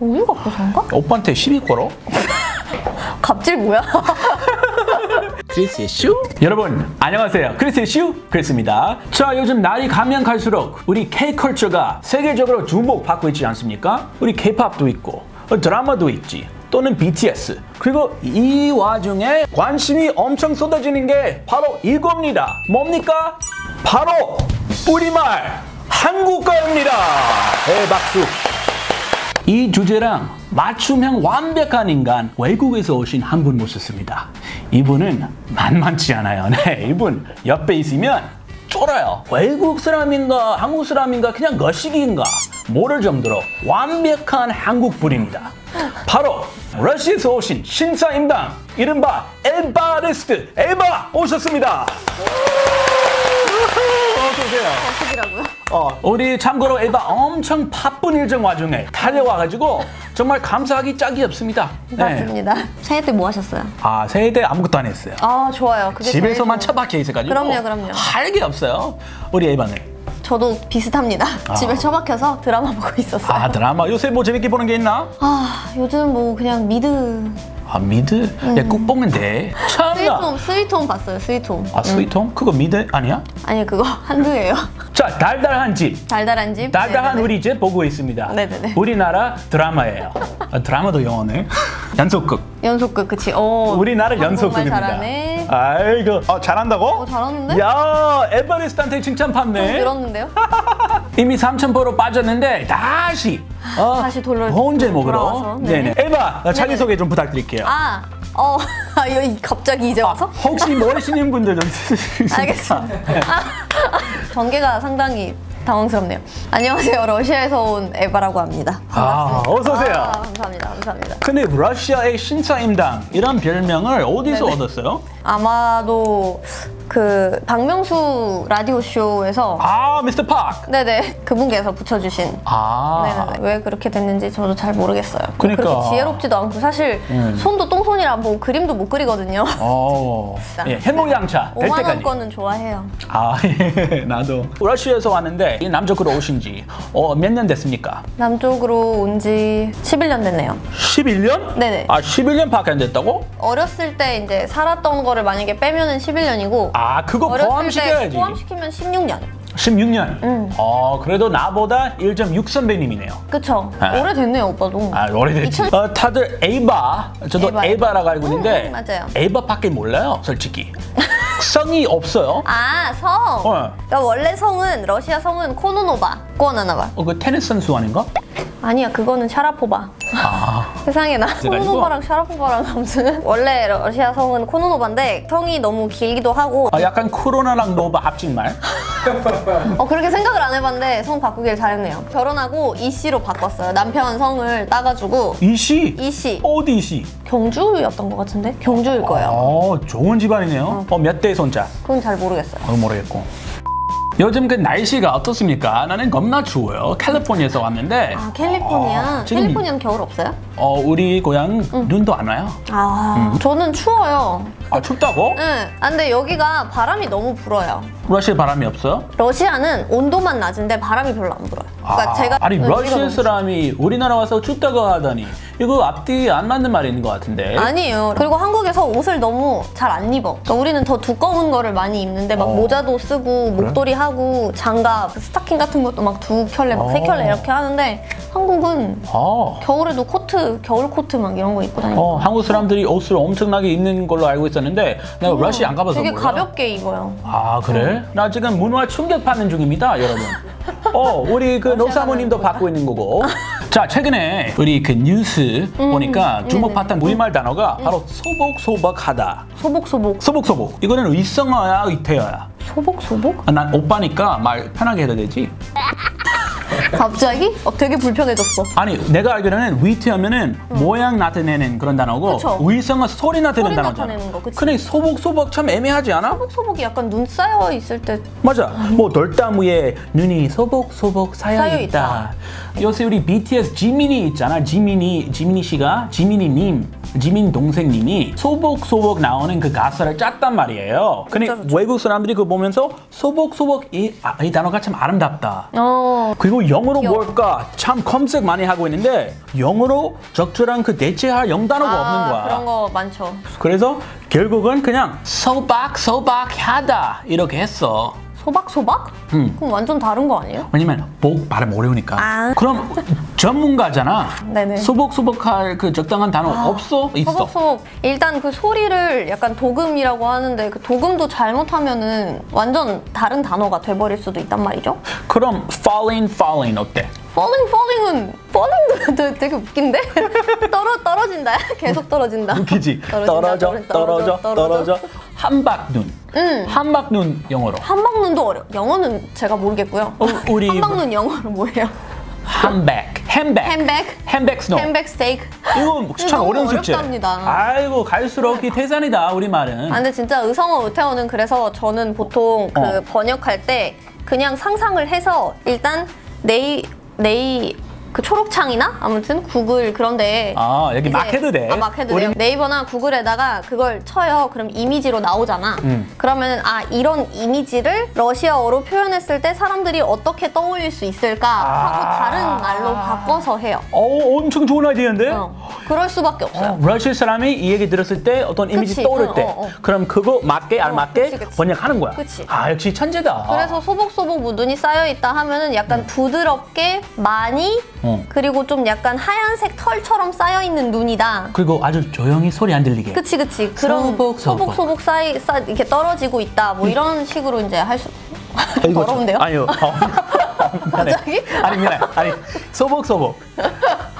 우유가 부산가? 오빠한테 시비 걸어? 갑질 뭐야? 크리스의 슈? 여러분 안녕하세요 크리스의 슈 크리스입니다 자 요즘 날이 가면 갈수록 우리 K-컬처가 세계적으로 주목받고 있지 않습니까? 우리 K-팝도 있고 어, 드라마도 있지 또는 BTS 그리고 이 와중에 관심이 엄청 쏟아지는 게 바로 이겁니다 뭡니까? 바로 우리말 한국어입니다 대 박수 이 주제랑 맞춤형 완벽한 인간 외국에서 오신 한 분 모셨습니다. 이분은 만만치 않아요. 네, 이분 옆에 있으면 쫄아요. 외국 사람인가 한국 사람인가 그냥 거시기인가 모를 정도로 완벽한 한국 분입니다. 바로 러시아에서 오신 신사임당 이른바 에바리스트 에바 오셨습니다. 어서 오세요. 갑질이라고요? 어, 우리 참고로 에바 엄청 바쁜 일정 와중에 달려와가지고 정말 감사하기 짝이 없습니다. 네. 맞습니다. 새해 때 뭐 하셨어요? 아 새해 때 아무것도 안 했어요. 아 좋아요. 그게 집에서만 제일 좋은- 처박혀 있어가지고 그럼요, 그럼요. 할 게 없어요. 우리 에바는 저도 비슷합니다. 집에 처박혀서 드라마 보고 있었어요. 아 드라마 요새 뭐 재밌게 보는 게 있나? 아 요즘 뭐 그냥 미드 아 미드 야, 꼭 보면 돼. 참나. 스위트홈 스위트홈 봤어요. 스위트홈. 아 스위트홈 그거 미드 아니야? 아니 그거 한두예요. 자 달달한 집. 달달한 집. 달달한 네네네. 우리 집 보고 있습니다. 네네네. 우리나라 드라마예요. 아, 드라마도 영어네. 연속극. 연속극 그치. 어. 우리나라 한국말 연속극입니다. 잘하네. 아이고, 어, 잘한다고? 어 잘하는데? 야, 에버리스트한테 칭찬 좀 받네. 늘었는데요? 이미 3,000%로 빠졌는데 다시 어, 다시 돌려- 좋은 제목으로. 네네. 네네. 에바 어, 자기 소개 좀 부탁드릴게요. 아, 어, 이거 갑자기 이제 와서? 혹시 모르시는 분들 좀 알겠습니다. 아, 전개가 상당히 당황스럽네요. 안녕하세요. 러시아에서 온 에바라고 합니다. 아, 어서 오세요. 아, 감사합니다. 감사합니다. 근데 러시아의 신사임당 이런 별명을 어디서 네네. 얻었어요? 아마도 그 박명수 라디오 쇼에서 아, 미스터 팍. 네네 그분께서 붙여주신 아, 네네네 왜 그렇게 됐는지 저도 잘 모르겠어요. 뭐 그러니까. 그렇게 지혜롭지도 않고 사실 음. 손도 똥손이라 뭐 그림도 못 그리거든요. 어, 예, 해물양차 될 5만 때까지. 원권은 좋아해요. 아, 예, 나도. 러시아에서 왔는데 이 남쪽으로 오신 지 어, 몇 년 됐습니까? 남쪽으로 온 지 11년 됐네요. 11년? 네네. 아, 11년 밖에 안 됐다고? 어렸을 때 이제 살았던 거를 만약에 빼면은 11년이고 아, 그거 포함시켜야지. 포함시키면 16년. 16년. 음. 어, 그래도 나보다 1.6 선배님이네요. 그쵸? 아. 오래됐네요 오빠도. 아, 오래됐지. 2000 어, 다들 에이바, 저도 에이바, 에이바, 라고 알고 음, 있는데 음, 맞아요. 에이바밖에 몰라요, 솔직히. 성이 없어요. 아 성. 어. 그러니까 원래 성은 러시아 성은 코노노바. 꼬나나바. 어, 그 테니스 선수 아닌가? 아니야 그거는 샤라포바. 아, 세상에나? 코노노바랑 샤라포바랑 아무튼 원래 러시아 성은 코노노바인데 성이 너무 길기도 하고 아, 약간 코로나랑 노바 합친 말. 어 그렇게 생각을 안 해봤는데 성 바꾸길 잘했네요. 결혼하고 이 씨로 바꿨어요. 남편 성을 따가지고 이씨? 이 씨. 어디 이씨? 경주였던 것 같은데 경주일 거예요. 어, 좋은 집안이네요. 어, 몇대 손자? 그건 잘 모르겠어요. 어, 모르겠고. 요즘 그 날씨가 어떻습니까? 나는 겁나 추워요. 캘리포니아에서 왔는데. 아 캘리포니아. 어, 캘리포니아는 겨울 없어요? 어, 우리 고향 눈도 안 와요. 아 저는 추워요. 아, 춥다고? 응. 아, 근데 여기가 바람이 너무 불어요. 러시아 바람이 없어요? 러시아는 온도만 낮은데 바람이 별로 안 불어요. 그러니까 아, 제가 아니 응, 러시아 사람이 우리나라 와서 춥다고 하다니 이거 앞뒤 안 맞는 말인 것 같은데 아니에요. 그리고 한국에서 옷을 너무 잘 안 입어. 그러니까 우리는 더 두꺼운 거를 많이 입는데 막 어. 모자도 쓰고 목도리 하고 장갑, 스타킹 같은 것도 막 두 켤레, 막세 어. 켤레 이렇게 하는데 한국은 어. 겨울에도 코트, 겨울 코트 막 이런 거 입고 다니고. 어, 한국 사람들이 옷을 엄청나게 입는 걸로 알고 있었는데 내가 러시아 안 가봐서 어, 되게 몰라. 가볍게 입어요. 아 그래? 나 지금 문화 충격 받는 중입니다, 여러분. 어, 우리 그 노사모님도 받고 있는 거고. 자, 최근에 우리 그 뉴스 음, 보니까 주목받던 우리말 단어가 바로 소복소복하다. 소복소복. 소복소복. 이거는 의성어야, 의태어야. 소복소복? 아, 난 오빠니까 말 편하게 해도 되지. 갑자기? 어, 되게 불편해졌어. 아니 내가 알기로는 의태 하면은 모양 나타내는 그런 단어고 그쵸. 의성은 소리 나타내는 소리 단어잖아. 나타내는 거, 그치. 근데 소복 소복 참 애매하지 않아? 소복 소복이 약간 눈 쌓여 있을 때 맞아. 뭐 돌담 위에 눈이 소복 소복 쌓여 쌓여 있다. 요새 우리 BTS 지민이 있잖아. 지민이 지민이 씨가 지민이님 지민 동생님이 소복소복 나오는 그 가사를 짰단 말이에요. 근데 좋죠, 좋죠. 외국 사람들이 그거 보면서 소복소복 이, 아, 이 단어가 참 아름답다. 어. 그리고 영어로 귀여워. 뭘까 참 검색 많이 하고 있는데 영어로 적절한 그 대체할 영단어가 없는 거야. 아, 그런 거 많죠. 그래서 결국은 그냥 소박 소박하다 이렇게 했어. 소박소박? 음. 그럼 완전 다른 거 아니에요? 왜냐면 복 발음 어려우니까. 아. 그럼 전문가잖아. 네네. 소복소복할 그 적당한 단어 없어? 있어. 소복소복. 일단 그 소리를 약간 도금이라고 하는데 그 도금도 잘못하면은 완전 다른 단어가 돼버릴 수도 있단 말이죠. 그럼 falling falling 어때? falling falling은 falling도 되게, 웃긴데? 떨어 떨어진다. 계속 떨어진다. 웃기지? 떨어진다, 떨어져 떨어져 떨어져 한박 눈. 음. 한박눈 영어로. 한박눈도 어려. 영어는 제가 모르겠고요. 어, 우리 한박눈 영어로 뭐예요? handbag, handbag, 햄백, handbag snow. 햄백 스테이크. 이건 참 너무 어려운 숙제. 어렵답니다. 아이고 갈수록 이 태산이다 우리 말은. 아, 근데 진짜 의성어 의태어는 그래서 저는 보통 그 어. 번역할 때 그냥 상상을 해서 일단 네이 네이 그 초록창이나 아무튼 구글 그런데 아, 여기 막 해도 돼. 아, 우리- 돼요. 네이버나 구글에다가 그걸 쳐요. 그럼 이미지로 나오잖아. 음. 그러면 아 이런 이미지를 러시아어로 표현했을 때 사람들이 어떻게 떠올릴 수 있을까 하고 아. 다른 말로 바꿔서 해요. 어, 엄청 좋은 아이디어인데? 어, 그럴 수밖에 없어요. 어, 러시아 사람이 이 얘기 들었을 때 어떤 이미지 그치. 떠오를 어, 때 어, 어. 그럼 그거 맞게 알맞게 그치, 그치. 번역하는 거야. 그치. 아 역시 천재다. 그래서 소복소복 무눈이 쌓여 있다 하면은 약간 부드럽게 많이 어. 그리고 좀 약간 하얀색 털처럼 쌓여 있는 눈이다. 그리고 아주 조용히 소리 안 들리게. 그치 그치 그런 소복 소복. 소복소복 쌓이 쌓 이렇게 떨어지고 있다 뭐 이런 식으로 이제 할 수. 이거 더러운데요? 아니요. 어. 미안해. 갑자기? 아니 미안해. 아니 소복 소복.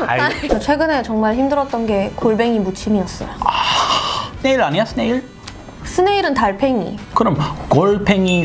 아이 저 최근에 정말 힘들었던 게 골뱅이 무침이었어요. 스네일 아니야 스네일? 스네일은 달팽이. 그럼 골팽이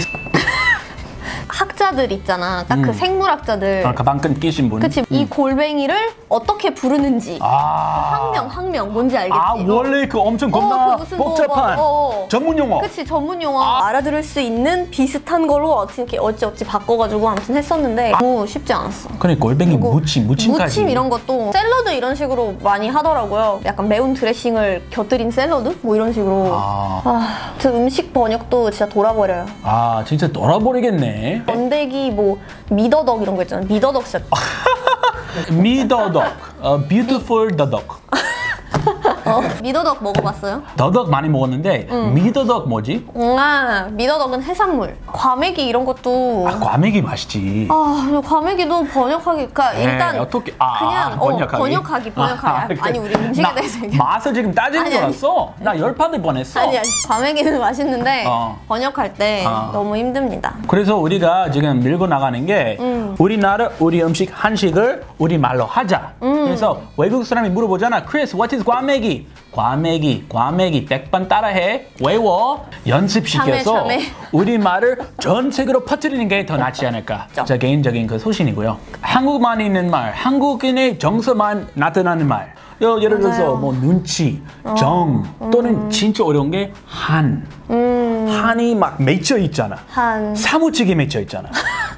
학자들 있잖아. 딱그 생물학자들. 아, 가방 끈 끼신 분. 그치 이 골뱅이를 어떻게 부르는지. 아. 학명 학명 뭔지 알겠지? 아 원래 그 엄청 어, 겁나 그 무슨 뭐, 복잡한 뭐, 어, 어. 전문 용어. 그치 전문 용어 알아들을 수 있는 비슷한 걸로 어떻게 어찌 어찌 바꿔가지고 아무튼 했었는데 너무 쉽지 않았어. 골뱅이 그리고 무침 무침까지. 무침 이런 것도 샐러드 이런 식으로 많이 하더라고요. 약간 매운 드레싱을 곁들인 샐러드 뭐 이런 식으로. 아. 아, 그 음식 번역도 진짜 돌아버려요. 아 진짜 돌아버리겠네. 번데기 뭐 미더덕 이런 거 있잖아. 미더덕 진짜 미더덕, 어, beautiful 더 덕. 어, 미더덕 먹어봤어요? 더덕 많이 먹었는데 미더덕 뭐지? 음, 아 미더덕은 해산물. 과메기 이런 것도 아 과메기 맛있지. 아, 근데 과메기도 번역하기, 그러니까 일단 에이, 어떻게 아, 그냥 어, 번역하기 번역하기, 번역하기. 아, 아니 우리 음식에 나 대해서 얘기. 맛을 지금 따지는 아니, 줄 아니. 알았어. 나 열받을 뻔했어. 아니 아니 과메기는 맛있는데 어. 번역할 때 어. 너무 힘듭니다. 그래서 우리가 지금 밀고 나가는 게 음. 우리나라 우리 음식 한식을 우리 말로 하자. 음. 그래서 외국 사람이 물어보잖아. Chris, what is 과메기? 과메기, 과메기 100번 따라해, 외워, 연습시켜서 참해, 참해. 우리 말을 전 세계로 퍼뜨리는 게 더 낫지 않을까. 제 개인적인 그 소신이고요. 한국만 있는 말, 한국인의 정서만 나타나는 말. 여- 예를 들어서. 어. 뭐 눈치, 정 또는 진짜 어려운 게 한. 음, 한이 막 맺혀 있잖아. 한 사무치게 맺혀 있잖아.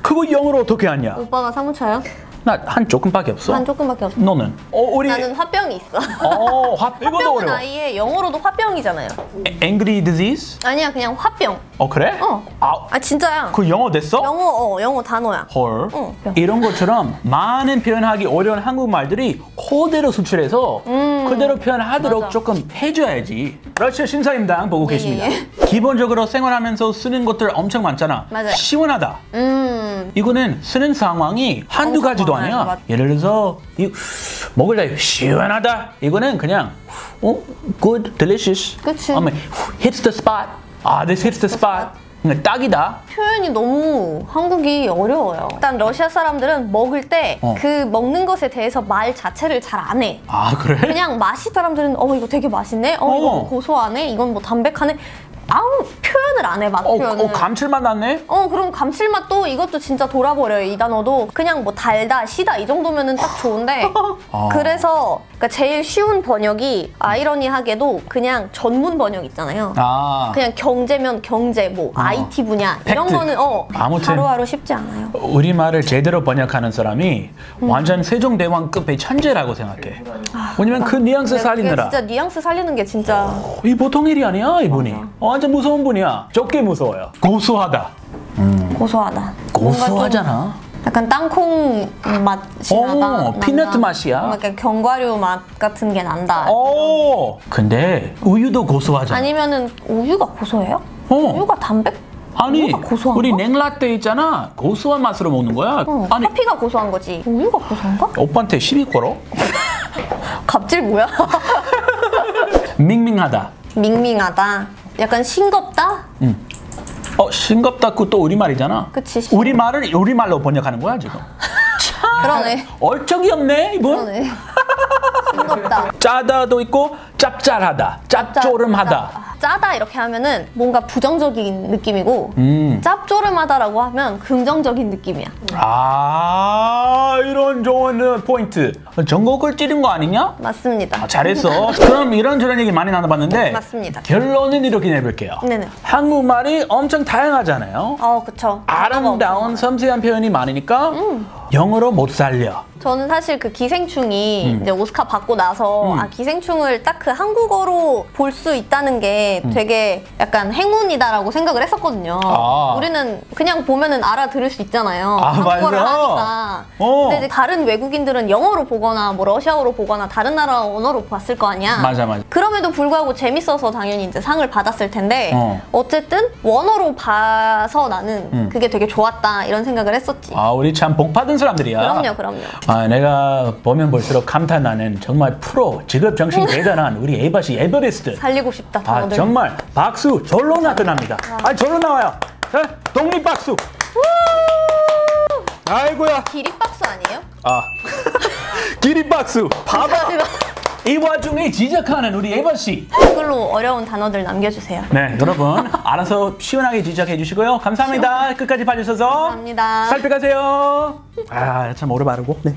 그거 영어로 어떻게 하냐? 오빠가 사무쳐요? 나 한 조금밖에 없어. 한 조금밖에 없어. 너는? 어, 우리 나는 화병이 있어. 어, 화 이것도 화병은 어려워. 아예 영어로도 화병이잖아요. 에- angry disease? 아니야 그냥 화병. 어 그래? 어. 아, 아 진짜야. 그 영어 됐어? 영어 어 영어 단어야. 헐. 응, 병. 이런 것처럼 많은 표현하기 어려운 한국말들이 그대로 수출해서 그대로 표현하도록 음. 맞아. 조금 해줘야지. 러시아 신사임당 보고 예, 계십니다. 예. 기본적으로 생활하면서 쓰는 것들 엄청 많잖아. 맞아요. 시원하다. 음. 이거는 쓰는 상황이 한두 가지도 많 아니야. 맞- 예를 들어서 이 먹을 때 시원하다. 이거는 그냥 어 good, delicious. 그치. 아니, hits the spot. 아, this hits the spot. 딱이다. 표현이 너무 한국이 어려워요. 일단 러시아 사람들은 먹을 때그 어. 먹는 것에 대해서 말 자체를 잘 안 해. 아 그래? 그냥 맛이 사람들은 어 이거 되게 맛있네. 어 이거 어. 뭐 고소하네. 이건 뭐 담백하네. 아무 안 해, 맛 어, 표현을. 어 감칠맛 났네? 어, 그럼 감칠맛도 이것도 진짜 돌아버려요, 이 단어도. 그냥 뭐 달다, 시다 이 정도면은 딱 좋은데. 아. 그래서 그러니까 제일 쉬운 번역이 아이러니하게도 그냥 전문 번역 있잖아요. 아. 그냥 경제면 경제, 뭐 IT 분야 이런 팩트. 거는 어 아무튼. 하루하루 쉽지 않아요. 우리말을 제대로 번역하는 사람이 음. 완전 세종대왕급의 천재라고 생각해. 왜냐면 그 뉘앙스 근데 그게 살리느라. 진짜 뉘앙스 살리는 게 진짜 이 보통 일이 아니야, 이분이. 어, 완전 무서운 분이야. 적게 무서워요. 고소하다. 고소하다. 뭔가 좀 고소하잖아. 약간 땅콩 맛이 오, 나다. 피넛 난다. 맛이야. 뭔가 약간 견과류 맛 같은 게 난다. 오. 근데 우유도 고소하잖아. 아니면은 우유가 고소해요? 어. 우유가 담백? 아니, 우유가 고소한가? 우리 냉라떼 있잖아. 고소한 맛으로 먹는 거야. 어, 아니, 커피가 고소한 거지. 우유가 고소한가? 오빠한테 시비 걸어? 갑질 뭐야? 밍밍하다. 밍밍하다. 약간 싱겁다? 어, 싱겁다고 또 우리말이잖아. 그치. 우리말을 우리말로 번역하는 거야, 지금. 그러네. 얼적이 없네, 이분. 그러네. 싱겁다. 짜다도 있고 짭짤하다, 짭조름하다. 짜다 이렇게 하면은 뭔가 부정적인 느낌이고 음. 짭조름하다라고 하면 긍정적인 느낌이야. 아, 이런 좋은 포인트. 전곡을 찌른 거 아니냐? 맞습니다. 아, 잘했어. 그럼 이런저런 얘기 많이 나눠봤는데 맞습니다. 결론은 이렇게 내볼게요. 네네. 한국말이 엄청 다양하잖아요. 어, 그쵸. 아름다운 섬세한 표현이 많으니까 음. 영어로 못 살려. 저는 사실 그 기생충이 음. 이제 오스카 받고 나서 아 기생충을 딱 그 한국어로 볼 수 있다는 게 되게 약간 행운이다라고 생각을 했었거든요. 음. 아. 우리는 그냥 보면은 알아들을 수 있잖아요. 아, 한국어를 맞아. 하니까. 어. 근데 이제 다른 외국인들은 영어로 보거나 뭐 러시아어로 보거나 다른 나라 언어로 봤을 거 아니야. 맞아, 맞아. 그럼에도 불구하고 재밌어서 당연히 이제 상을 받았을 텐데 어. 어. 쨌든 원어로 봐서 나는 음. 그게 되게 좋았다 이런 생각을 했었지. 아, 우리 참 복 받은 사람들이야. 그럼요, 그럼요. 아, 내가 보면 볼수록 감탄하는 정말 프로, 직업 정신 대단한 우리 에바 씨 에버리스트. 살리고 싶다 아. 정말 박수 절로 나타납니다. 아, 절로 나와요. 자, 독립 박수. 아이고야. 기립 박수 아니에요? 아, 기립 박수. 봐봐. 이 와중에 지적하는 우리 에바 씨. 댓글로 어려운 단어들 남겨주세요. 네, 여러분 알아서 시원하게 지적해 주시고요. 감사합니다. 끝까지 봐주셔서. 감사합니다. 살펴가세요. 아, 참 오래 바르고. 네.